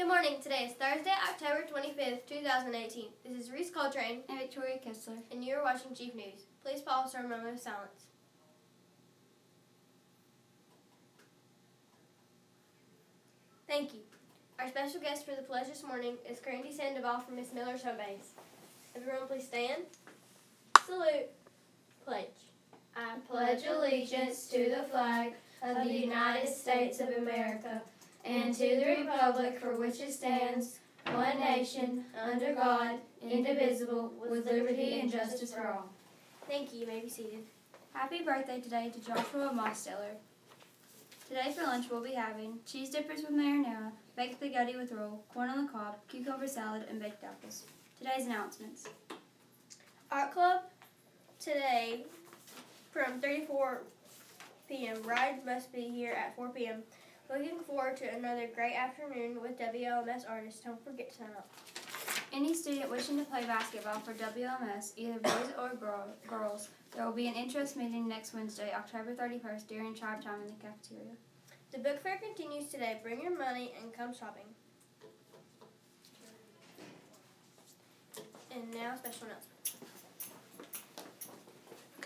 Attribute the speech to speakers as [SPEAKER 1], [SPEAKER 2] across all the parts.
[SPEAKER 1] Good morning. Today is Thursday, October 25th, 2018. This is Reese Coltrane
[SPEAKER 2] and Victoria Kessler,
[SPEAKER 1] and you are watching Chief News. Please pause for a moment of silence. Thank you. Our special guest for the pledge this morning is Brandy Sandoval from Miss Miller's Home Base. Everyone please stand. Salute. Pledge.
[SPEAKER 3] I pledge allegiance to the flag of the United States of America and to the republic for which it stands, one nation, under God, indivisible, with liberty and justice for all.
[SPEAKER 1] Thank you. You may be seated.
[SPEAKER 2] Happy birthday today to Joshua Mosteller. Today for lunch we'll be having cheese dippers with marinara, baked spaghetti with roll, corn on the cob, cucumber salad, and baked apples. Today's announcements.
[SPEAKER 1] Art Club today from 34 p.m. Ride must be here at 4 p.m. Looking forward to another great afternoon with WLMS artists. Don't forget to sign up.
[SPEAKER 2] Any student wishing to play basketball for WLMS, either boys or girl, girls, there will be an interest meeting next Wednesday, October 31st during tribe time in the cafeteria.
[SPEAKER 1] The book fair continues today. Bring your money and come shopping. And now special announcements.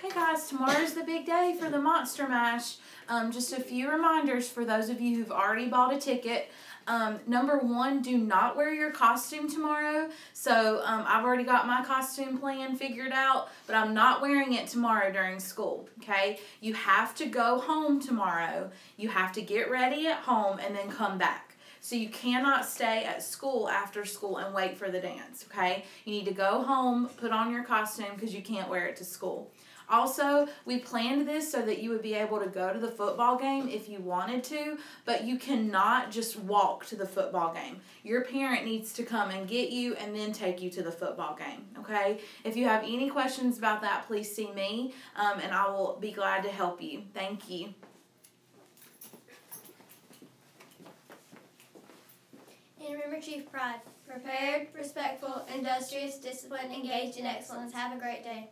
[SPEAKER 4] Okay, guys, tomorrow's the big day for the Monster Mash. Um, just a few reminders for those of you who've already bought a ticket. Um, number one, do not wear your costume tomorrow. So um, I've already got my costume plan figured out, but I'm not wearing it tomorrow during school. Okay, you have to go home tomorrow. You have to get ready at home and then come back. So you cannot stay at school after school and wait for the dance. Okay, you need to go home, put on your costume because you can't wear it to school. Also, we planned this so that you would be able to go to the football game if you wanted to, but you cannot just walk to the football game. Your parent needs to come and get you and then take you to the football game, okay? If you have any questions about that, please see me um, and I will be glad to help you. Thank you.
[SPEAKER 1] And remember Chief Pride. Prepared, respectful, industrious, disciplined, engaged in excellence. Have a great day.